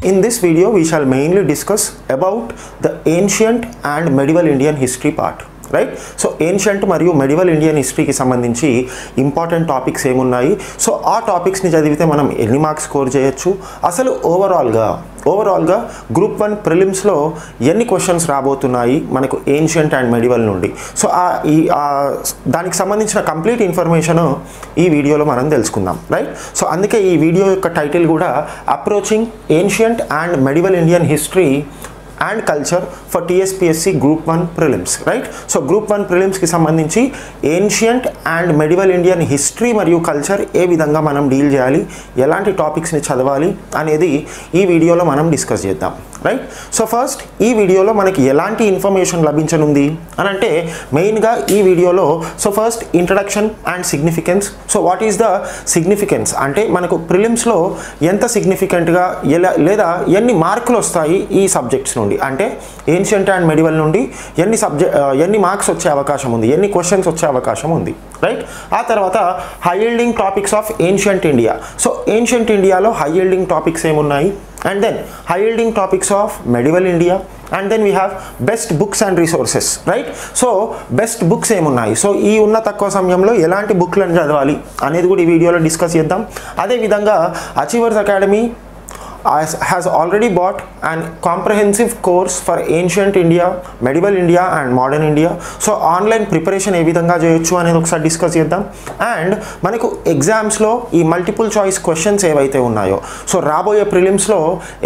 In this video, we shall mainly discuss about the ancient and medieval Indian history part. Right so ancient మరియు medieval Indian హిస్టరీకి సంబంధించి important topics ఏమున్నాయి so ఆ టాపిక్స్ని చదివితే మనం ఎన్ని మార్క్స్ స్కోర్ చేయొచ్చు అసలు ఓవరాల్గా ఓవరాల్గా గ్రూప్ వన్ ప్రిలిమ్స్లో ఎన్ని క్వశ్చన్స్ రాబోతున్నాయి మనకు ఏన్షియంట్ అండ్ మెడివల్ నుండి. సో ఆ ఈ దానికి సంబంధించిన కంప్లీట్ ఇన్ఫర్మేషన్ ఈ వీడియోలో మనం తెలుసుకుందాం రైట్ సో అందుకే ఈ వీడియో యొక్క టైటిల్ కూడా approaching ancient and medieval Indian history and culture for TSPSC group one prelims right so group one ప్రిలిమ్స్కి సంబంధించి ancient and medieval Indian history మరియు కల్చర్ ఏ విధంగా మనం డీల్ చేయాలి ఎలాంటి టాపిక్స్ని చదవాలి అనేది ఈ వీడియోలో మనం డిస్కస్ చేద్దాం రైట్ సో ఫస్ట్ ఈ వీడియోలో మనకి ఎలాంటి ఇన్ఫర్మేషన్ లభించనుంది అని అంటే మెయిన్గా ఈ వీడియోలో so first introduction and significance so what is the significance అంటే మనకు ప్రిలిమ్స్లో ఎంత సిగ్నిఫికెంట్గా ఎలా లేదా ఎన్ని మార్కులు వస్తాయి ఈ సబ్జెక్ట్స్ నుండి? అంటే ఏన్షియంట్ అండ్ మెడివల్ నుండి ఎన్ని సబ్జెక్ట్ ఎన్ని మార్క్స్ వచ్చే అవకాశం ఉంది ఎన్ని క్వశ్చన్స్ వచ్చే అవకాశం ఉంది రైట్ ఆ తర్వాత high yielding topics of ancient India so ancient ఇండియాలో హైయల్డింగ్ టాపిక్స్ ఏమున్నాయి? And then high yielding topics of medieval India and then we have best books and resources right so best books ఏమున్నాయి? So ఈ ఉన్న తక్కువ సమయంలో ఎలాంటి బుక్లను చదవాలి అనేది కూడా ఈ వీడియోలో డిస్కస్ చేద్దాం. అదేవిధంగా Achievers Academy has already bought an comprehensive course for ancient India, medieval India and modern India. So online preparation ఏ విధంగా చేయొచ్చు అనేది ఒకసారి డిస్కస్ చేద్దాం. అండ్ మనకు ఎగ్జామ్స్లో ఈ మల్టిపుల్ చాయిస్ క్వశ్చన్స్ ఏవైతే ఉన్నాయో సో రాబోయే ప్రిలిమ్స్లో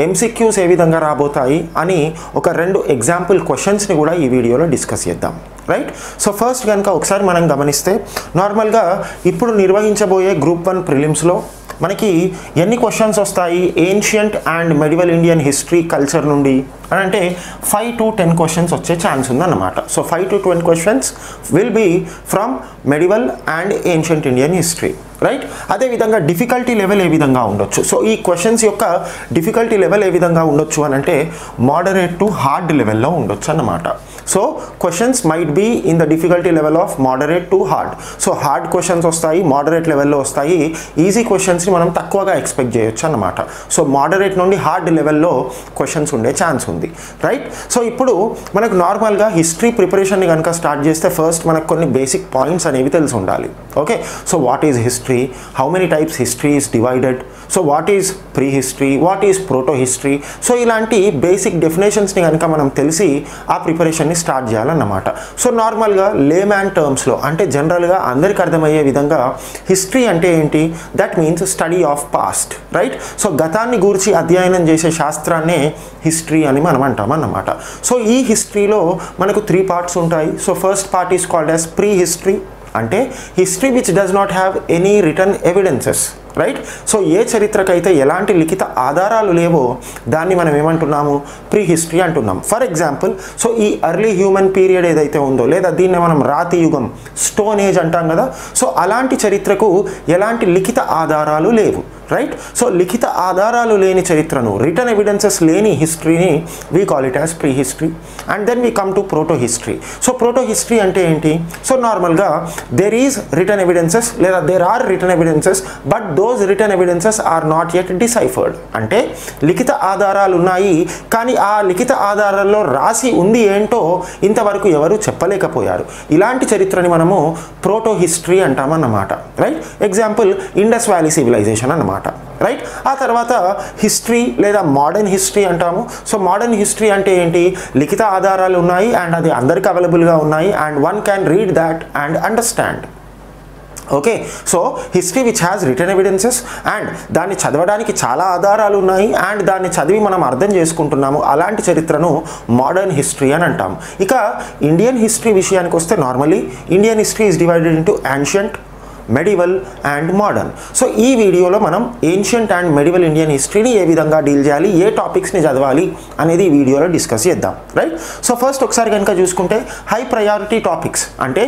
ఎంసీక్యూస్ ఏ విధంగా రాబోతాయి అని ఒక రెండు ఎగ్జాంపుల్ క్వశ్చన్స్ని కూడా ఈ వీడియోలో డిస్కస్ చేద్దాం. రైట్ సో ఫస్ట్ కనుక ఒకసారి మనం గమనిస్తే నార్మల్గా ఇప్పుడు నిర్వహించబోయే గ్రూప్ వన్ ప్రిలిమ్స్లో మనకి ఎన్ని క్వశ్చన్స్ వస్తాయి? Ancient and medieval Indian history culture నుండి? అని అంటే ఫైవ్ టు టెన్ క్వశ్చన్స్ వచ్చే ఛాన్స్ ఉందన్నమాట. So five to twenty questions will be from medieval and ancient Indian history right అదేవిధంగా డిఫికల్టీ లెవెల్ ఏ విధంగా ఉండొచ్చు? సో ఈ క్వశ్చన్స్ యొక్క డిఫికల్టీ లెవెల్ ఏ విధంగా ఉండొచ్చు అని అంటే మోడరేట్ టు హార్డ్ లెవెల్లో ఉండొచ్చు అన్నమాట. So questions might be in the difficulty level of moderate to hard so hard questions వస్తాయి మోడరేట్ లెవెల్లో వస్తాయి. ఈజీ క్వశ్చన్స్ని మనం తక్కువగా ఎక్స్పెక్ట్ చేయొచ్చు అన్నమాట. సో మోడరేట్ నుండి హార్డ్ లెవెల్లో క్వశ్చన్స్ ఉండే ఛాన్స్ ఉంది. రైట్ సో ఇప్పుడు మనకు నార్మల్గా హిస్టరీ ప్రిపరేషన్ని కనుక స్టార్ట్ చేస్తే ఫస్ట్ మనకు కొన్ని బేసిక్ పాయింట్స్ అనేవి తెలిసి ఉండాలి. Okay so what is history how many types history is divided so what is prehistory what is protohistory so ఇలాంటి బేసిక్ డెఫినేషన్స్ని కనుక మనం తెలిసి ఆ ప్రిపరేషన్ని స్టార్ట్ చేయాలన్నమాట. సో నార్మల్గా లేమ్యాన్ టర్మ్స్లో అంటే జనరల్గా అందరికి అర్థమయ్యే విధంగా హిస్టరీ అంటే ఏంటి? That means study of past right so గతాన్ని గూర్చి అధ్యయనం చేసే శాస్త్రాన్నే హిస్టరీ అని మనం అంటాం అన్నమాట సో ఈ హిస్టరీలో మనకు త్రీ పార్ట్స్ ఉంటాయి. So first part is called as prehistory అంటే history which does not have any written evidences right so ఏ చరిత్రకైతే ఎలాంటి లిఖిత ఆధారాలు లేవో దాన్ని మనం ఏమంటున్నాము? ప్రీ హిస్టరీ అంటున్నాం. ఫర్ ఎగ్జాంపుల్ సో ఈ అర్లీ హ్యూమన్ పీరియడ్ ఏదైతే ఉందో లేదా దీన్ని మనం రాతి యుగం స్టోన్ ఏజ్ అంటాం కదా? సో అలాంటి చరిత్రకు ఎలాంటి లిఖిత ఆధారాలు లేవు. రైట్ సో లిఖిత ఆధారాలు లేని చరిత్రను రిటర్న్ ఎవిడెన్సెస్ లేని హిస్టరీని we call it as prehistory and then we come to protohistory so protohistory అంటే ఏంటి? సో నార్మల్గా దెర్ ఈజ్ రిటర్న్ ఎవిడెన్సెస్ లేదా there are written evidences but though those written evidences are not yet deciphered అంటే లిఖిత ఆధారాలు ఉన్నాయి కానీ ఆ లిఖిత ఆధారాల్లో రాసి ఉంది ఏంటో ఇంతవరకు ఎవరు చెప్పలేకపోయారు. ఇలాంటి చరిత్రని మనము protohistory అంటామన్నమాట right example Indus valley civilisation అన్నమాట రైట్ ఆ తర్వాత హిస్టరీ లేదా మోడర్న్ హిస్టరీ అంటాము. సో మోడర్న్ హిస్టరీ అంటే ఏంటి? లిఖిత ఆధారాలు ఉన్నాయి అండ్ అది అందరికీ అవైలబుల్గా ఉన్నాయి and one can read that and understand okay so history which has written evidences and దాన్ని చదవడానికి చాలా ఆధారాలు ఉన్నాయి అండ్ దాన్ని చదివి మనం అర్థం చేసుకుంటున్నాము. అలాంటి చరిత్రను మోడర్న్ హిస్టరీ అని అంటాం. ఇక ఇండియన్ హిస్టరీ విషయానికి వస్తే normally Indian history is divided into ancient medieval and modern so ఈ వీడియోలో మనం ఏన్షియంట్ అండ్ మెడివల్ ఇండియన్ హిస్టరీని ఏ విధంగా డీల్ చేయాలి ఏ టాపిక్స్ని చదవాలి అనేది ఈ వీడియోలో డిస్కస్ చేద్దాం రైట్ సో ఫస్ట్ ఒకసారి కనుక చూసుకుంటే హై ప్రయారిటీ టాపిక్స్ అంటే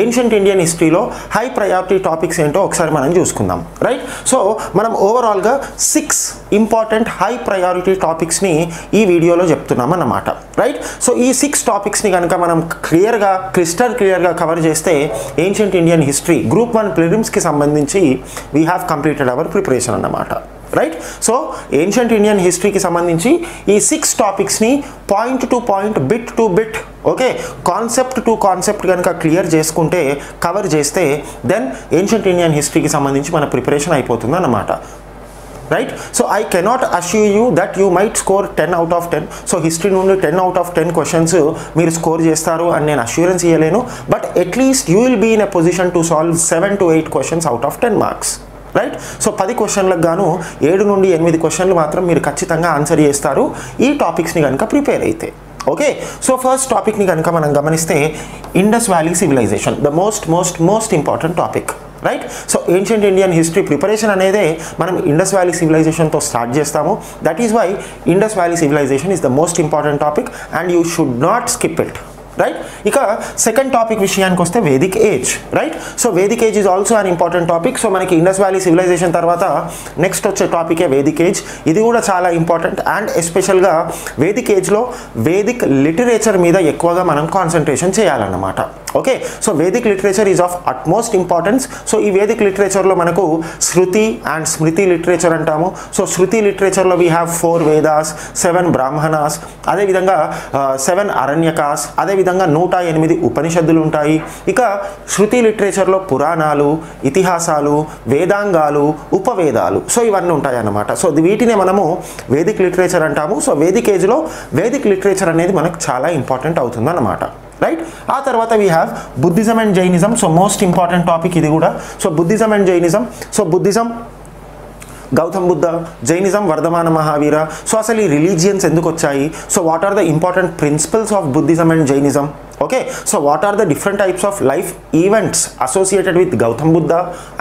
ఏన్షియంట్ ఇండియన్ హిస్టరీలో హై ప్రయారిటీ టాపిక్స్ ఏంటో ఒకసారి మనం చూసుకుందాం రైట్ సో మనం ఓవరాల్గా సిక్స్ ఇంపార్టెంట్ హై ప్రయారిటీ టాపిక్స్ని ఈ వీడియోలో చెప్తున్నాం అన్నమాట రైట్ సో ఈ సిక్స్ టాపిక్స్ని కనుక మనం క్లియర్గా క్రిస్టల్ క్లియర్గా కవర్ చేస్తే ancient Indian history group one ప్రిలిమ్స్కి సంబంధించి we have completed our preparation అన్నమాట. రైట్ సో ఏన్షియంట్ ఇండియన్ హిస్టరీకి సంబంధించి ఈ six టాపిక్స్ని point to point bit to bit okay concept to concept కనుక క్లియర్ చేసుకుంటే కవర్ చేస్తే దెన్ ఏన్షియంట్ ఇండియన్ హిస్టరీకి సంబంధించి మన ప్రిపరేషన్ అయిపోతుంది అన్నమాట. Right so I cannot assure you that you might score ten out of ten so history నుండి ten out of ten questions మీరు స్కోర్ చేస్తారు అని నేను అష్యూరెన్స్ ఇవ్వలేను but at least you will be in a position to solve seven to eight questions out of ten marks right so పది క్వశ్చన్లకు గాను ఏడు నుండి ఎనిమిది క్వశ్చన్లు మాత్రం మీరు ఖచ్చితంగా ఆన్సర్ చేస్తారు. ఈ టాపిక్స్ని కనుక ప్రిపేర్ అయితే. ఓకే సో ఫస్ట్ టాపిక్ని కనుక మనం గమనిస్తే Indus valley civilisation the most most most important topic right so ancient Indian history preparation అనేదే మనం ఇండస్ వ్యాలీ సివిలైజేషన్తో స్టార్ట్ చేస్తాము. That is why Indus valley civilisation is the most important topic and you should not skip it right ఇక second topic విషయానికి వస్తే Vedic age right so Vedic age is also an important topic so మనకి Indus valley civilisation తర్వాత next వచ్చే టాపికే Vedic age ఇది కూడా చాలా ఇంపార్టెంట్ అండ్ ఎస్పెషల్గా వేదిక్ ఏజ్లో వేదిక్ లిటరేచర్ మీద ఎక్కువగా మనం కాన్సన్ట్రేషన్ చేయాలన్నమాట. Okay so Vedic literature is of utmost importance so ఈ వేదిక్ లిటరేచర్లో మనకు శృతి అండ్ స్మృతి లిటరేచర్ అంటాము. So Shruti లిటరేచర్లో we have four Vedas seven Brahmanas అదేవిధంగా uh, సెవెన్ అరణ్యకాస్ అదేవిధంగా నూట ఎనిమిది ఉపనిషత్తులు ఉంటాయి ఇక శృతి లిటరేచర్లో పురాణాలు ఇతిహాసాలు వేదాంగాలు ఉపవేదాలు. సో ఇవన్నీ ఉంటాయి అన్నమాట సో వీటినే మనము వేదిక్ లిటరేచర్ అంటాము. సో వేదిక్ ఏజ్లో వేదిక్ లిటరేచర్ అనేది మనకు చాలా ఇంపార్టెంట్ అవుతుంది అన్నమాట రైట్? ఆ తర్వాత we have Buddhism and Jainism. So most important topic ఇది కూడా. So Buddhism and Jainism. So Buddhism Gautam Buddha Jainism Vardhamana Mahavira. So అసలు ఈ రిలీజియన్స్ ఎందుకు వచ్చాయి? So what are the important principles of Buddhism and Jainism okay so what are the different types of life events associated with Gautam Buddha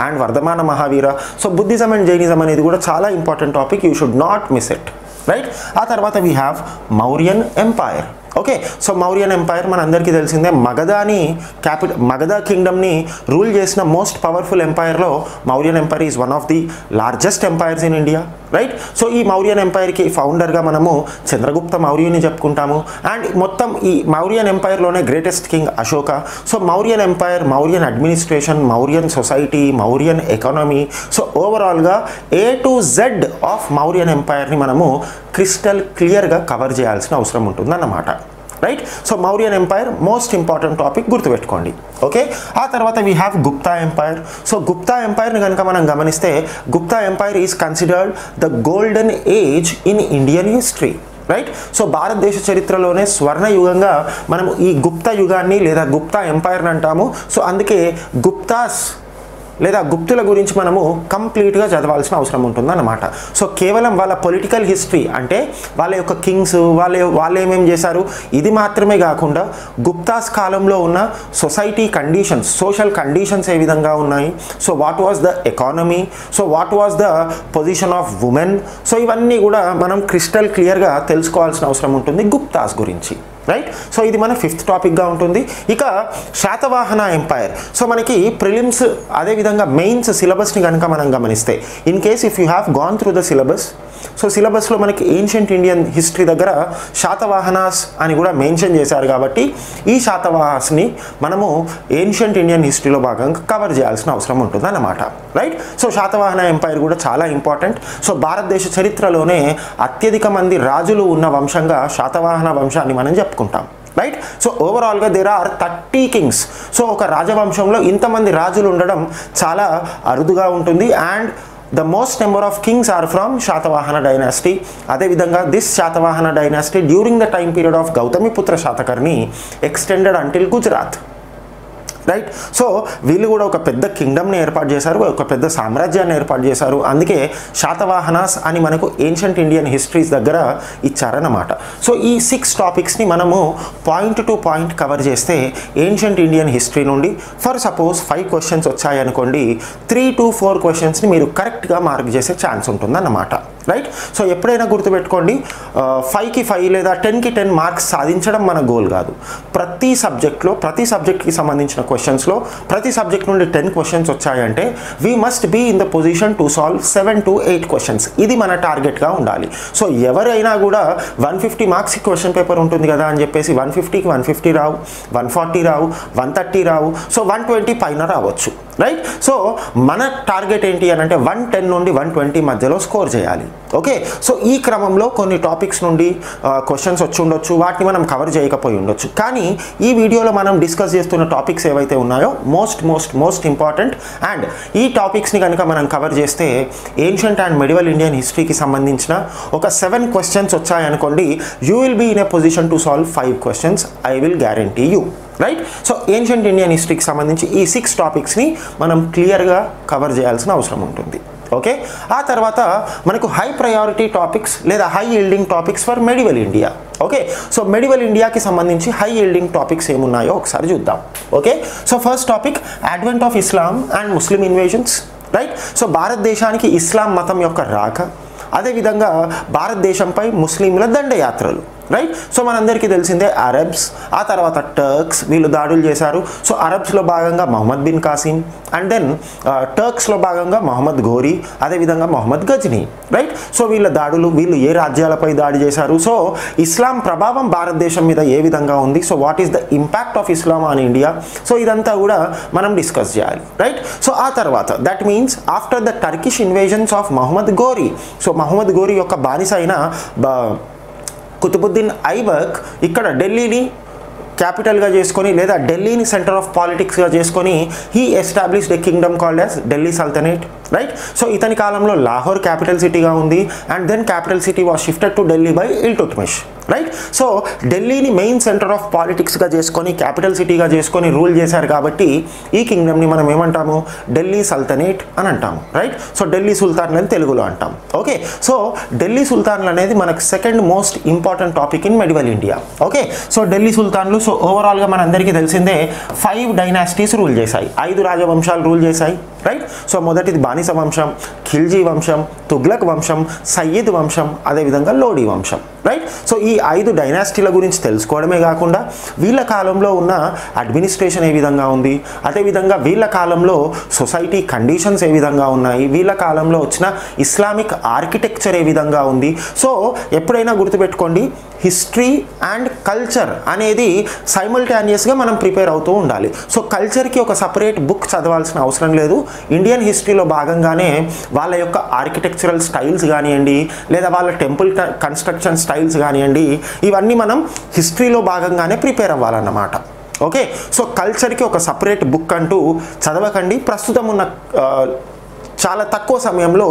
and Vardhamana Mahavira so Buddhism and Jainism అనేది కూడా చాలా important topic you should not miss it right ఆ తర్వాత we have Mauryan empire okay so Mauryan empire మన అందరికీ తెలిసిందే మగధాని capital Magadha కింగ్డమ్ని రూల్ చేసిన most powerful ఎంపైర్లో Mauryan empire is one of the largest empires in India. Right so ఈ మౌర్యన్ ఎంపైర్కి ఫౌండర్గా మనము చంద్రగుప్త మౌర్యుని చెప్పుకుంటాము. అండ్ మొత్తం ఈ Mauryan ఎంపైర్లోనే greatest king Ashoka so Mauryan empire Mauryan administration Mauryan society Mauryan economy so ఓవరాల్గా A to Z of Mauryan ఎంపైర్ని మనము crystal క్లియర్గా cover చేయాల్సిన అవసరం ఉంటుందన్నమాట. Right so Mauryan empire most important topic గుర్తుపెట్టుకోండి. ఓకే ఆ తర్వాత we have Gupta empire so Gupta ఎంపైర్ని కనుక మనం గమనిస్తే Gupta empire is considered the golden age in Indian history right so భారతదేశ చరిత్రలోనే స్వర్ణ యుగంగా మనం ఈ గుప్తా యుగాన్ని లేదా గుప్తా ఎంపైర్ని అంటాము. సో అందుకే గుప్తాస్ లేదా గుప్తుల గురించి మనము కంప్లీట్గా చదవాల్సిన అవసరం ఉంటుందన్నమాట. సో కేవలం వాళ్ళ పొలిటికల్ హిస్టరీ అంటే వాళ్ళ యొక్క కింగ్స్ వాళ్ళ వాళ్ళు ఏమేమి చేశారు? ఇది మాత్రమే కాకుండా గుప్తాస్ కాలంలో ఉన్న సొసైటీ కండిషన్స్ సోషల్ కండిషన్స్ ఏ విధంగా ఉన్నాయి? So what was the economy? So what was the position of women so ఇవన్నీ కూడా మనం క్రిస్టల్ క్లియర్గా తెలుసుకోవాల్సిన అవసరం ఉంటుంది గుప్తాస్ గురించి. రైట్ సో ఇది మన ఫిఫ్త్ టాపిక్గా ఉంటుంది. ఇక శాతవాహన ఎంపైర్ సో మనకి ప్రిలిమ్స్ అదేవిధంగా మెయిన్స్ సిలబస్ని కనుక మనం గమనిస్తే in case if you have gone through the syllabus so సిలబస్లో మనకి ఏన్షియంట్ ఇండియన్ హిస్టరీ దగ్గర శాతవాహనాస్ అని కూడా మెన్షన్ చేశారు కాబట్టి ఈ శాతవాహాస్ని మనము ఏన్షియంట్ ఇండియన్ హిస్టరీలో భాగంగా కవర్ చేయాల్సిన అవసరం ఉంటుంది అన్నమాట రైట్ సో శాతవాహన ఎంపైర్ కూడా చాలా ఇంపార్టెంట్. సో భారతదేశ చరిత్రలోనే అత్యధిక మంది రాజులు ఉన్న వంశంగా శాతవాహన వంశాన్ని మనం చెప్పుకుంటాం. రైట్ సో ఓవరాల్గా there are thirty kings so ఒక రాజవంశంలో ఇంతమంది రాజులు ఉండడం చాలా అరుదుగా ఉంటుంది. And the most number of kings are from Satavahana dynasty అదేవిధంగా this Satavahana dynasty during the time period of Gautamiputra Satakarni extended until Gujarat right so వీళ్ళు కూడా ఒక పెద్ద కింగ్డమ్ని ఏర్పాటు చేశారు ఒక పెద్ద సామ్రాజ్యాన్ని ఏర్పాటు చేశారు. అందుకే శాతవాహనాస్ అని మనకు ఏన్షియంట్ ఇండియన్ హిస్టరీస్ దగ్గర ఇచ్చారన్నమాట. సో ఈ సిక్స్ టాపిక్స్ని మనము పాయింట్ టు పాయింట్ కవర్ చేస్తే ఏన్షియంట్ ఇండియన్ హిస్టరీ నుండి ఫర్ సపోజ్ ఫైవ్ క్వశ్చన్స్ వచ్చాయనుకోండి త్రీ టు ఫోర్ క్వశ్చన్స్ని మీరు కరెక్ట్గా మార్క్ చేసే ఛాన్స్ ఉంటుందన్నమాట. రైట్ సో ఎప్పుడైనా గుర్తుపెట్టుకోండి ఫైవ్కి ఫైవ్ లేదా టెన్కి టెన్ మార్క్స్ సాధించడం మన గోల్ కాదు. ప్రతి సబ్జెక్ట్లో ప్రతి సబ్జెక్ట్కి సంబంధించిన క్వశ్చన్స్లో ప్రతి సబ్జెక్ట్ నుండి టెన్ క్వశ్చన్స్ వచ్చాయంటే we must be in the position to solve seven to eight questions ఇది మన టార్గెట్గా ఉండాలి. సో ఎవరైనా కూడా one fifty marks question paper ఉంటుంది కదా అని చెప్పేసి వన్ ఫిఫ్టీకి వన్ ఫిఫ్టీ రావు వన్ ఫార్టీ రావు వన్ థర్టీ రావు. సో వన్ ట్వంటీ పైన రావచ్చు. రైట్ సో మన టార్గెట్ ఏంటి అని అంటే వన్ టెన్ నుండి వన్ ట్వంటీ మధ్యలో స్కోర్ చేయాలి. ఓకే సో ఈ క్రమంలో కొన్ని టాపిక్స్ నుండి క్వశ్చన్స్ వచ్చి ఉండొచ్చు. వాటిని మనం కవర్ చేయకపోయి ఉండొచ్చు. కానీ ఈ వీడియోలో మనం డిస్కస్ చేస్తున్న టాపిక్స్ ఏవైతే ఉన్నాయో most most most important and ఈ టాపిక్స్ని కనుక మనం కవర్ చేస్తే ఏన్షియంట్ అండ్ మెడివల్ ఇండియన్ హిస్టరీకి సంబంధించిన ఒక seven questions వచ్చాయనుకోండి you will be in a position to solve five questions I will guarantee you right so ancient Indian హిస్టరీకి సంబంధించి ఈ సిక్స్ టాపిక్స్ని మనం క్లియర్గా కవర్ చేయాల్సిన అవసరం ఉంటుంది. ఓకే ఆ తర్వాత మనకు హై ప్రయారిటీ టాపిక్స్ లేదా high yielding topics for medieval India okay so medieval ఇండియాకి సంబంధించి హై ఈల్డింగ్ టాపిక్స్ ఏమున్నాయో ఒకసారి చూద్దాం. Okay so first topic advent of Islam and Muslim invasions right so భారతదేశానికి ఇస్లాం మతం యొక్క రాక అదేవిధంగా భారతదేశంపై ముస్లింల దండయాత్రలు. రైట్ సో మనందరికీ తెలిసిందే అరబ్స్ ఆ తర్వాత టర్క్స్ వీళ్ళు దాడులు చేశారు. సో అరబ్స్లో భాగంగా మహమ్మద్ బిన్ కాసిం అండ్ దెన్ టర్క్స్లో భాగంగా మహమ్మద్ ఘోరీ అదేవిధంగా మహమ్మద్ గజ్ని రైట్ సో వీళ్ళ దాడులు వీళ్ళు ఏ రాజ్యాలపై దాడి చేశారు? సో ఇస్లాం ప్రభావం భారతదేశం మీద ఏ విధంగా ఉంది? So what is the impact of Islam on India so ఇదంతా కూడా మనం డిస్కస్ చేయాలి. రైట్ సో ఆ తర్వాత that means after the Turkish invasions of Muhammad Ghori so Muhammad Ghori యొక్క బానిస అయిన బ- కుతుబుద్దీన్ ఐబక్ ఇక్కడ ఢిల్లీని క్యాపిటల్గా చేసుకొని లేదా ఢిల్లీని సెంటర్ ఆఫ్ పాలిటిక్స్గా చేసుకొని he established a kingdom called as Delhi sultanate right so ఇతని కాలంలో లాహోర్ క్యాపిటల్ సిటీగా ఉంది and then capital city was shifted to Delhi by Iltutmish right so ఢిల్లీని మెయిన్ సెంటర్ ఆఫ్ పాలిటిక్స్గా చేసుకొని క్యాపిటల్ సిటీగా చేసుకొని రూల్ చేశారు కాబట్టి ఈ కింగ్డమ్ని మనం ఏమంటాము? ఢిల్లీ సల్తనేట్ అని అంటాము. రైట్ సో ఢిల్లీ సుల్తాన్ అని తెలుగులో అంటాం. ఓకే సో ఢిల్లీ సుల్తాన్లు అనేది మనకు second most important topic in medieval India okay so Delhi సుల్తాన్లు so ఓవరాల్గా మనందరికీ తెలిసిందే ఫైవ్ డైనాసిటీస్ రూల్ చేశాయి. ఐదు రాజవంశాలు రూల్ చేశాయి. రైట్ సో మొదటిది బానిస వంశం ఖిల్జీ వంశం తుగ్లక్ వంశం సయ్యద్ వంశం అదేవిధంగా లోడీ వంశం. రైట్ సో ఈ ఐదు డైనాసిటీల గురించి తెలుసుకోవడమే కాకుండా వీళ్ళ కాలంలో ఉన్న అడ్మినిస్ట్రేషన్ ఏ విధంగా ఉంది? అదేవిధంగా వీళ్ళ కాలంలో సొసైటీ కండిషన్స్ ఏ విధంగా ఉన్నాయి? వీళ్ళ కాలంలో వచ్చిన ఇస్లామిక్ ఆర్కిటెక్చర్ ఏ విధంగా ఉంది? సో ఎప్పుడైనా గుర్తుపెట్టుకోండి హిస్టరీ అండ్ కల్చర్ అనేది సైమల్టేనియస్గా మనం ప్రిపేర్ అవుతూ ఉండాలి. సో కల్చర్కి ఒక సపరేట్ బుక్ చదవాల్సిన అవసరం లేదు. ఇండియన్ హిస్టరీలో భాగంగానే వాళ్ళ యొక్క ఆర్కిటెక్చరల్ స్టైల్స్ కానివ్వండి లేదా వాళ్ళ టెంపుల్ కన్స్ట్రక్షన్ స్టైల్స్ కానివ్వండి ఇవన్నీ మనం హిస్టరీలో భాగంగానే ప్రిపేర్ అవ్వాలన్నమాట. ఓకే సో కల్చర్కి ఒక సపరేట్ బుక్ అంటూ చదవకండి. ప్రస్తుతం ఉన్న చాలా తక్కువ సమయంలో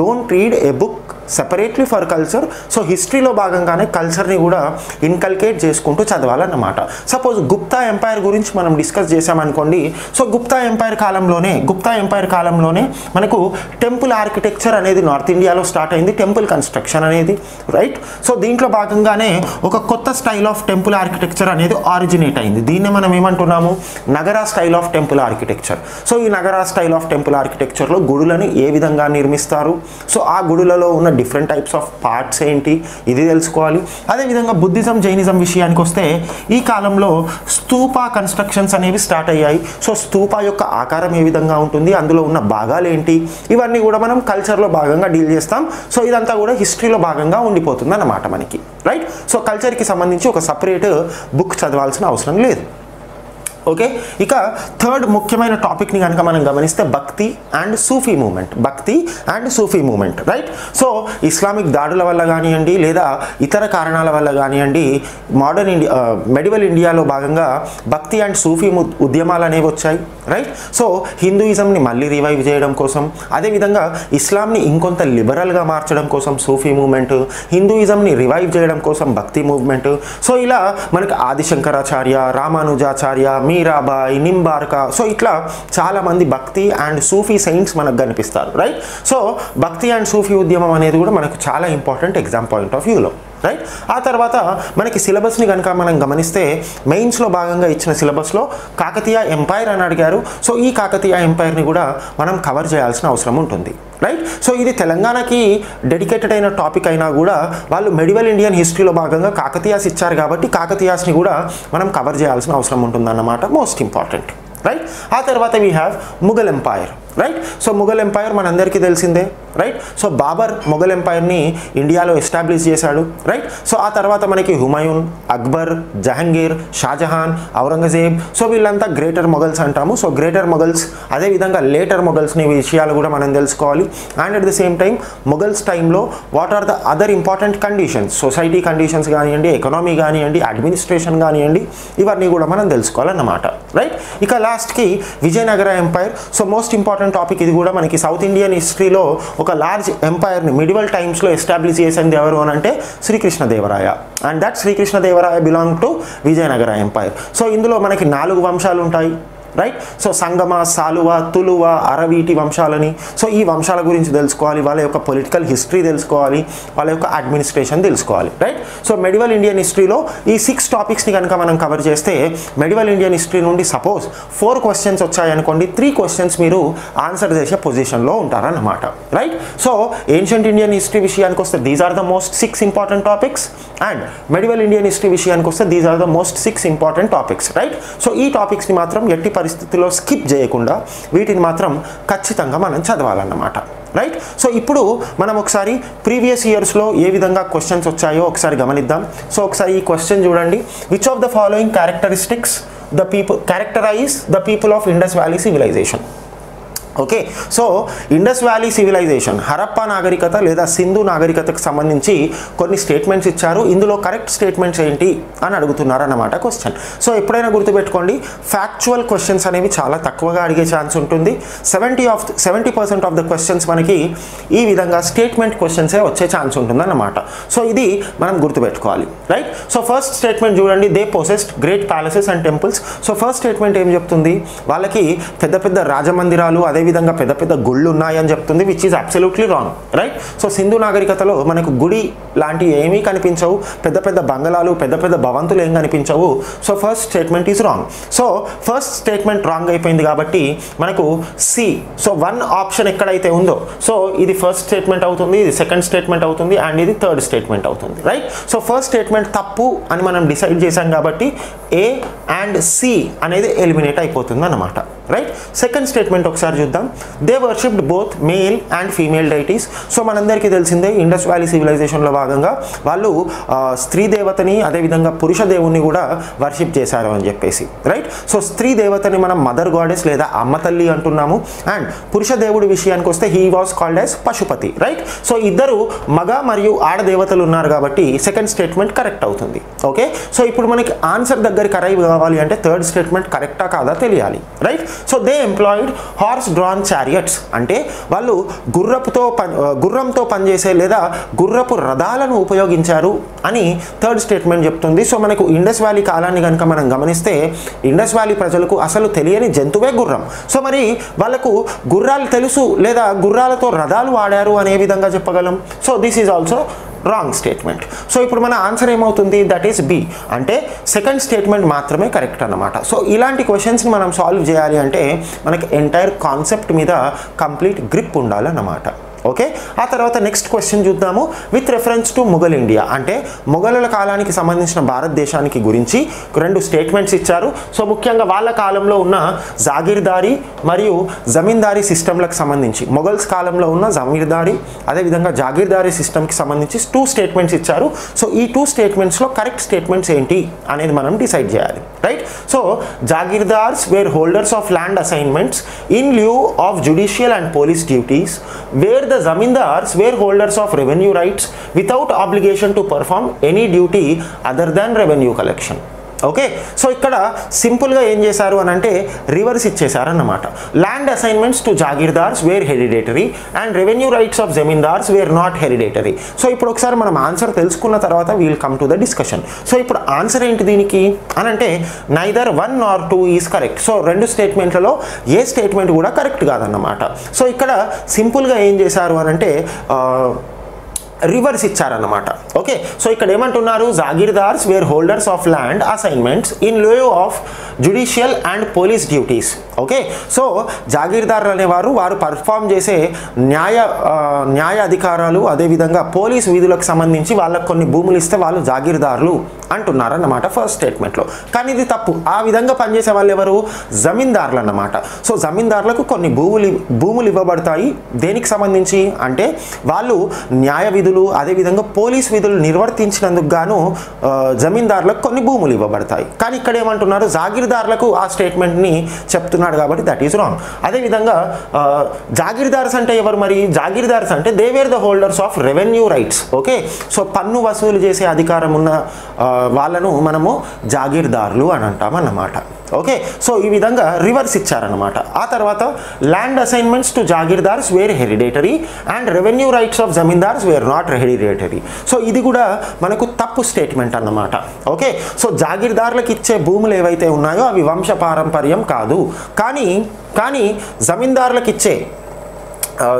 don't read a book separately for culture. So హిస్టరీలో భాగంగానే కల్చర్ని కూడా ఇన్కల్కేట్ చేసుకుంటూ చదవాలన్నమాట. సపోజ్ గుప్తా ఎంపైర్ గురించి మనం డిస్కస్ చేసామనుకోండి సో గుప్తా ఎంపైర్ కాలంలోనే గుప్తా ఎంపైర్ కాలంలోనే మనకు టెంపుల్ ఆర్కిటెక్చర్ అనేది నార్త్ ఇండియాలో స్టార్ట్ అయింది టెంపుల్ కన్స్ట్రక్షన్ అనేది రైట్? సో దీంట్లో భాగంగానే ఒక కొత్త స్టైల్ ఆఫ్ టెంపుల్ ఆర్కిటెక్చర్ అనేది ఆరిజినేట్ అయింది. దీన్ని మనం ఏమంటున్నాము? Nagara style of temple architecture. So ఈ నగరా స్టైల్ ఆఫ్ టెంపుల్ ఆర్కిటెక్చర్లో గుడులను ఏ విధంగా నిర్మిస్తారు? సో ఆ గుడులలో ఉన్న డిఫరెంట్ టైప్స్ ఆఫ్ పార్ట్స్ ఏంటి? ఇది తెలుసుకోవాలి. అదేవిధంగా బుద్ధిజం జైనిజం విషయానికి వస్తే ఈ కాలంలో స్తూపా కన్స్ట్రక్షన్స్ అనేవి స్టార్ట్ అయ్యాయి. సో స్తూపా యొక్క ఆకారం ఏ విధంగా ఉంటుంది? అందులో ఉన్న భాగాలు ఏంటి? ఇవన్నీ కూడా మనం కల్చర్లో భాగంగా డీల్ చేస్తాం. సో ఇదంతా కూడా హిస్టరీలో భాగంగా ఉండిపోతుంది అన్నమాట మనకి. రైట్ సో కల్చర్కి సంబంధించి ఒక సపరేట్ బుక్ చదవాల్సిన అవసరం లేదు. ఓకే? ఇక థర్డ్ ముఖ్యమైన టాపిక్ని కనుక మనం గమనిస్తే Bhakti and Sufi movement. Bhakti and Sufi movement right? So Islamic దాడుల వల్ల కానివ్వండి లేదా ఇతర కారణాల వల్ల కానివ్వండి మోడర్న్ ఇండియా మెడివల్ ఇండియాలో భాగంగా భక్తి అండ్ సూఫీ ము- ఉద్యమాలు అనేవి వచ్చాయి రైట్? సో హిందూయిజంని మళ్ళీ రివైవ్ చేయడం కోసం అదేవిధంగా ఇస్లాంని ఇంకొంత లిబరల్గా మార్చడం కోసం సూఫీ మూమెంట్ హిందూయిజంని రివైవ్ చేయడం కోసం భక్తి మూవ్మెంట్. సో ఇలా మనకి ఆదిశంకరాచార్య రామానుజాచార్య మీరాబాయ్ నింబార్కా. సో ఇట్లా చాలామంది భక్తి అండ్ సూఫీ సైన్స్ మనకు కనిపిస్తారు right so Bhakti and Sufi ఉద్యమం అనేది కూడా మనకు చాలా ఇంపార్టెంట్ ఎగ్జామ్ పాయింట్ ఆఫ్ వ్యూలో రైట్ ఆ తర్వాత మనకి సిలబస్ని కనుక మనం గమనిస్తే మెయిన్స్లో భాగంగా ఇచ్చిన సిలబస్లో కాకతీయ ఎంపైర్ అని అడిగారు. సో ఈ కాకతీయ ఎంపైర్ని కూడా మనం కవర్ చేయాల్సిన అవసరం ఉంటుంది. రైట్ సో ఇది తెలంగాణకి డెడికేటెడ్ అయిన టాపిక్ అయినా కూడా వాళ్ళు మెడివల్ ఇండియన్ హిస్టరీలో భాగంగా కాకతీయాస్ ఇచ్చారు కాబట్టి కాకతీయాస్ని కూడా మనం కవర్ చేయాల్సిన అవసరం ఉంటుందన్నమాట. మోస్ట్ ఇంపార్టెంట్ రైట్ ఆ తర్వాత we have Mughal empire right so Mughal empire మనందరికీ తెలిసిందే. రైట్ సో బాబర్ మొఘల్ ఎంపైర్ని ఇండియాలో ఎస్టాబ్లిష్ చేశాడు. రైట్ సో ఆ తర్వాత మనకి హుమాయూన్ అక్బర్ జహంగీర్ షాజహాన్ ఔరంగజేబ్ సో వీళ్ళంతా గ్రేటర్ మొఘల్స్ అంటాము. సో గ్రేటర్ మొఘల్స్ అదేవిధంగా లేటర్ మొఘల్స్ని విషయాలు కూడా మనం తెలుసుకోవాలి. And at the same time Mughals టైంలో what are the other important conditions society conditions కానివ్వండి ఎకనామీ కానివ్వండి అడ్మినిస్ట్రేషన్ కానివ్వండి ఇవన్నీ కూడా మనం తెలుసుకోవాలన్నమాట. రైట్ ఇక లాస్ట్కి Vijayanagara empire so most important topic ఇది కూడా మనకి సౌత్ ఇండియన్ హిస్టరీలో ఒక లార్జ్ ఎంపైర్ని మిడివల్ టైమ్స్లో ఎస్టాబ్లిష్ చేసింది ఎవరు అని అంటే Srikrishnadevaraya and that Srikrishnadevaraya belong to Vijayanagara empire so ఇందులో మనకి నాలుగు వంశాలు ఉంటాయి రైట్ సో సంగమ సాలువ తులువ అరవీటి వంశాలని. సో ఈ వంశాల గురించి తెలుసుకోవాలి. వాళ్ళ యొక్క పొలిటికల్ హిస్టరీ తెలుసుకోవాలి. వాళ్ళ యొక్క అడ్మినిస్ట్రేషన్ తెలుసుకోవాలి. రైట్ సో మెడివల్ ఇండియన్ హిస్టరీలో ఈ సిక్స్ టాపిక్స్ని కనుక మనం కవర్ చేస్తే మెడివల్ ఇండియన్ హిస్టరీ నుండి సపోజ్ ఫోర్ క్వశ్చన్స్ వచ్చాయనుకోండి త్రీ క్వశ్చన్స్ మీరు ఆన్సర్ చేసే పొజిషన్లో ఉంటారన్నమాట. Right so ancient Indian history విషయానికి వస్తే these are the most six important topics and medieval Indian history విషయానికి వస్తే these are the most six important topics right so ఈ టాపిక్స్ని మాత్రం ఎట్టి పరిస్థితుల్లో స్కిప్ చేయకుండా వీటిని మాత్రం ఖచ్చితంగా మనం చదవాలన్నమాట. రైట్ సో ఇప్పుడు మనం ఒకసారి ప్రీవియస్ ఇయర్స్లో ఏ విధంగా క్వశ్చన్స్ వచ్చాయో ఒకసారి గమనిద్దాం. సో ఒకసారి ఈ క్వశ్చన్ చూడండి. Which of the following characteristics the people characterize the people of Indus valley civilization okay. So Indus valley civilization Harappa నాగరికత లేదా సింధు నాగరికతకు సంబంధించి కొన్ని స్టేట్మెంట్స్ ఇచ్చారు. ఇందులో కరెక్ట్ స్టేట్మెంట్స్ ఏంటి అని అడుగుతున్నారు అన్నమాట క్వశ్చన్. సో ఎప్పుడైనా గుర్తుపెట్టుకోండి ఫ్యాక్చువల్ క్వశ్చన్స్ అనేవి చాలా తక్కువగా అడిగే ఛాన్స్ ఉంటుంది. Seventy of seventy percent of the questions మనకి ఈ విధంగా స్టేట్మెంట్ క్వశ్చన్సే వచ్చే ఛాన్స్ ఉంటుంది అన్నమాట సో ఇది మనం గుర్తుపెట్టుకోవాలి. రైట్? సో ఫస్ట్ స్టేట్మెంట్ చూడండి. They possessed great palaces and temples. So first statement ఏం చెప్తుంది? వాళ్ళకి పెద్ద పెద్ద రాజమందిరాలు అదేవిధంగా పెద్ద పెద్ద గుళ్ళు ఉన్నాయని చెప్తుంది which is absolutely wrong right so Sindhu నాగరికతలో మనకు గుడి లాంటివి ఏమీ కనిపించవు పెద్ద పెద్ద బంగళాలు పెద్ద పెద్ద భవంతులు ఏం కనిపించవు. So first statement is wrong so first statement wrong అయిపోయింది కాబట్టి మనకు సి సో వన్ ఆప్షన్ ఎక్కడైతే ఉందో సో ఇది ఫస్ట్ స్టేట్మెంట్ అవుతుంది ఇది సెకండ్ స్టేట్మెంట్ అవుతుంది అండ్ ఇది థర్డ్ స్టేట్మెంట్ అవుతుంది రైట్ సో ఫస్ట్ స్టేట్మెంట్ తప్పు అని మనం డిసైడ్ చేశాం కాబట్టి ఏ అండ్ సి అనేది ఎలిమినేట్ అయిపోతుంది అన్నమాట రైట్ సెకండ్ స్టేట్మెంట్ ఒకసారి చూద్దాం. They worshipped both male and female deities so మనందరికీ తెలిసిందే ఇండస్ వ్యాలీ సివిలైజేషన్లో భాగంగా వాళ్ళు స్త్రీ దేవతని అదేవిధంగా పురుష దేవుణ్ణి కూడా వర్షిప్ చేశారు అని చెప్పేసి. రైట్ సో స్త్రీ దేవతని మనం మదర్ గాడెస్ లేదా అమ్మ తల్లి అంటున్నాము. అండ్ పురుష దేవుడి విషయానికి వస్తే he was called as Pashupati right so ఇద్దరు మగ మరియు ఆడ దేవతలు ఉన్నారు కాబట్టి సెకండ్ స్టేట్మెంట్ కరెక్ట్ అవుతుంది. ఓకే సో ఇప్పుడు మనకి ఆన్సర్ దగ్గరికి అరైవ్ కావాలి అంటే థర్డ్ స్టేట్మెంట్ కరెక్టా కాదా తెలియాలి. Right so they employed horse drawn chariots అంటే వాళ్ళు గుర్రపుతో పని గుర్రంతో పనిచేసే లేదా గుర్రపు రథాలను ఉపయోగించారు అని థర్డ్ స్టేట్మెంట్ చెప్తుంది. సో మనకు ఇండస్ వ్యాలీ కాలాన్ని కనుక మనం గమనిస్తే ఇండస్ వ్యాలీ ప్రజలకు అసలు తెలియని జంతువే గుర్రం. సో మరి వాళ్ళకు గుర్రాలు తెలుసు లేదా గుర్రాలతో రథాలు వాడారు అనే విధంగా చెప్పగలం? So this is also wrong statement. So ఇప్పుడు మన ఆన్సర్ ఏమవుతుంది? దట్ ఈస్ బి అంటే సెకండ్ స్టేట్మెంట్ మాత్రమే కరెక్ట్ అన్నమాట. సో ఇలాంటి క్వశ్చన్స్ని మనం సాల్వ్ చేయాలి అంటే మనకి ఎంటైర్ కాన్సెప్ట్ మీద కంప్లీట్ గ్రిప్ ఉండాలన్నమాట. ఓకే? ఆ తర్వాత నెక్స్ట్ క్వశ్చన్ చూద్దాము. With reference to Mughal India అంటే మొఘలుల కాలానికి సంబంధించిన భారతదేశానికి గురించి రెండు స్టేట్మెంట్స్ ఇచ్చారు. సో ముఖ్యంగా వాళ్ళ కాలంలో ఉన్న జాగీర్దారీ మరియు జమీందారీ సిస్టమ్లకు సంబంధించి మొఘల్స్ కాలంలో ఉన్న జమీర్దారీ అదేవిధంగా జాగీర్దారీ సిస్టమ్కి సంబంధించి టూ స్టేట్మెంట్స్ ఇచ్చారు. సో ఈ టూ స్టేట్మెంట్స్లో కరెక్ట్ స్టేట్మెంట్స్ ఏంటి అనేది మనం డిసైడ్ చేయాలి. Right so jagirdars were holders of land assignments in lieu of judicial and police duties whereas the zamindars were holders of revenue rights without obligation to perform any duty other than revenue collection. Okay? So ఇక్కడ సింపుల్గా ఏం చేశారు అని అంటే reverse ఇచ్చేశారన్నమాట. Land assignments to jagirdars were hereditary and revenue rights of zamindars were not hereditary so ఇప్పుడు ఒకసారి మనం answer తెలుసుకున్న తర్వాత we'll come to the discussion so ఇప్పుడు ఆన్సర్ ఏంటి దీనికి? అని అంటే neither one or two is correct so రెండు స్టేట్మెంట్లలో ఏ స్టేట్మెంట్ కూడా కరెక్ట్ కాదన్నమాట. సో ఇక్కడ సింపుల్గా ఏం చేశారు అనంటే రివర్స్ ఇచ్చారన్నమాట. ఓకే సో ఇక్కడ ఏమంటున్నారు? Jagirdars were holders of land assignments in lieu of judicial and police duties okay so జాగీర్దారులు అనేవారు వారు పర్ఫామ్ చేసే న్యాయ న్యాయ అధికారాలు అదేవిధంగా పోలీస్ విధులకు సంబంధించి వాళ్ళకు కొన్ని భూములు ఇస్తే వాళ్ళు జాగీర్దారులు అంటున్నారు అన్నమాట ఫస్ట్ స్టేట్మెంట్లో కానీ ఇది తప్పు. ఆ విధంగా పనిచేసే వాళ్ళు ఎవరు? జమీందారులు అన్నమాట. సో జమీందారులకు కొన్ని భూములు భూములు ఇవ్వబడతాయి. దేనికి సంబంధించి? అంటే వాళ్ళు న్యాయ విధులు అదేవిధంగా పోలీస్ విధులు నిర్వర్తించినందుకు గాను జమీందారులకు కొన్ని భూములు ఇవ్వబడతాయి. కానీ ఇక్కడ ఏమంటున్నారు జాగీర్దారులకు ఆ స్టేట్మెంట్ని చెప్తున్నారు. చెప్తున్నాడు కాబట్టి దట్ ఈస్ రాంగ్ అదేవిధంగా జాగీర్దార్స్ అంటే ఎవరు మరి? జాగీర్దార్స్ అంటే they were the holders of revenue rights okay so పన్ను వసూలు చేసే అధికారం ఉన్న వాళ్ళను మనము జాగీర్దారులు అని అంటాం అన్నమాట. ఓకే సో ఈ విధంగా రివర్స్ ఇచ్చారనమాట ఆ తర్వాత land assignments to jagirdars were hereditary and revenue rights of zamindars were not hereditary so ఇది కూడా మనకు తప్పు స్టేట్మెంట్ అన్నమాట. ఓకే సో జాగీర్దార్లకు ఇచ్చే భూములు ఏవైతే ఉన్నాయో అవి వంశ పారంపర్యం కాదు. కానీ కానీ జమీందారులకు ఇచ్చే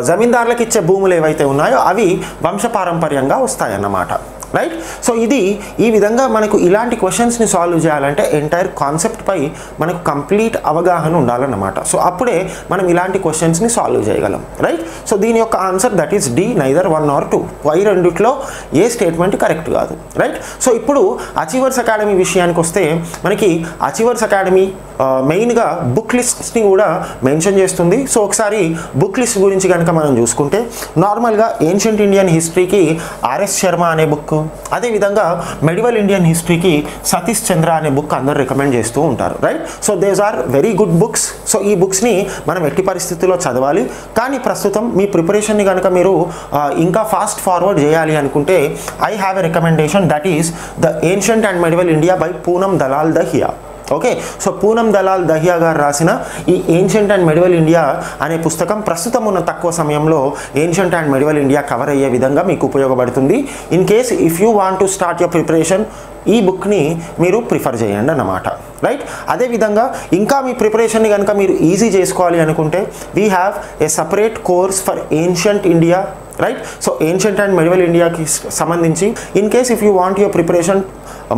జమీందారులకు ఇచ్చే భూములు ఏవైతే ఉన్నాయో అవి వంశపారంపర్యంగా వస్తాయన్నమాట. రైట్ సో ఇది ఈ విధంగా మనకు ఇలాంటి క్వశ్చన్స్ని సాల్వ్ చేయాలంటే ఎంటైర్ కాన్సెప్ట్పై మనకు కంప్లీట్ అవగాహన ఉండాలన్నమాట. సో అప్పుడే మనం ఇలాంటి క్వశ్చన్స్ని సాల్వ్ చేయగలం. రైట్ సో దీని యొక్క answer that is D neither one or two why రెండిట్లో ఏ స్టేట్మెంట్ కరెక్ట్ కాదు. రైట్ సో ఇప్పుడు అచీవర్స్ అకాడమీ విషయానికి వస్తే మనకి అచీవర్స్ అకాడమీ మెయిన్గా బుక్ లిస్ట్స్ని కూడా మెన్షన్ చేస్తుంది. సో ఒకసారి బుక్ లిస్ట్ గురించి కనుక మనం చూసుకుంటే నార్మల్గా ఏన్షియంట్ ఇండియన్ హిస్టరీకి ఆర్ఎస్ శర్మ అనే బుక్ అదేవిధంగా మెడివల్ ఇండియన్ హిస్టరీకి సతీష్ చంద్ర అనే బుక్ అందరు రికమెండ్ చేస్తూ ఉంటారు right so these are very good books so ఈ బుక్స్ని మనం ఎట్టి పరిస్థితుల్లో చదవాలి. కానీ ప్రస్తుతం మీ ప్రిపరేషన్ని కనుక మీరు ఇంకా ఫాస్ట్ ఫార్వర్డ్ చేయాలి అనుకుంటే I have a recommendation that is the ancient and medieval India by Poonam Dalal Dahiya okay? So Poonam Dalal Dahiya garu రాసిన ఈ ఏన్షియంట్ అండ్ మెడివల్ ఇండియా అనే పుస్తకం ప్రస్తుతం ఉన్న తక్కువ సమయంలో ancient and medieval India cover అయ్యే విధంగా మీకు ఉపయోగపడుతుంది. In case if you want to start your preparation ఈ బుక్ని మీరు ప్రిఫర్ చేయండి అన్నమాట. రైట్ అదేవిధంగా ఇంకా మీ ప్రిపరేషన్ని కనుక మీరు ఈజీ చేసుకోవాలి అనుకుంటే we have a separate course for ancient India right so ancient and medieval ఇండియాకి సంబంధించి in case if you want your preparation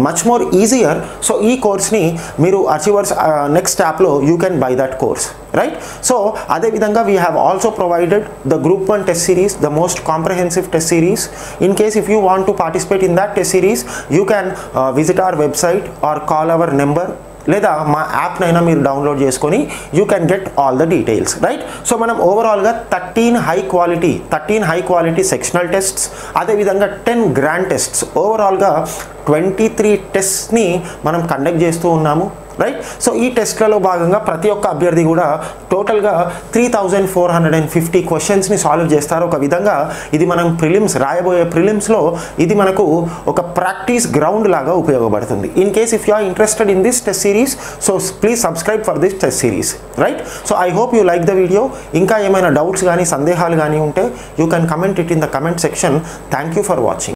much more easier so ఈ కోర్స్ని మీరు అచీవర్స్ నెక్స్ట్ యాప్లో you can buy that course right so అదేవిధంగా we have also provided the group one test series the most comprehensive test series in case if you want to participate in that test series you can visit our website or call our number లేదా మా యాప్నైనా మీరు download చేసుకొని you can get all the details right so మనం ఓవరాల్గా thirteen high quality thirteen high quality sectional tests అదేవిధంగా ten grand tests ఓవరాల్గా twenty three టెస్ట్ని మనం కండక్ట్ చేస్తూ ఉన్నాము రైట్ సో ఈ టెస్ట్లలో భాగంగా ప్రతి ఒక్క అభ్యర్థి కూడా టోటల్గా three thousand four hundred and fifty క్వశ్చన్స్ని సాల్వ్ చేస్తారు. ఒక విధంగా ఇది మనం ప్రిలిమ్స్ రాయబోయే ప్రిలిమ్స్లో ఇది మనకు ఒక ప్రాక్టీస్ గ్రౌండ్ లాగా ఉపయోగపడుతుంది. In case if you are interested in this test series so please subscribe for this test series right so I hope you like the video ఇంకా ఏమైనా డౌట్స్ కానీ సందేహాలు కానీ ఉంటే you can comment it in the comment section thank you for watching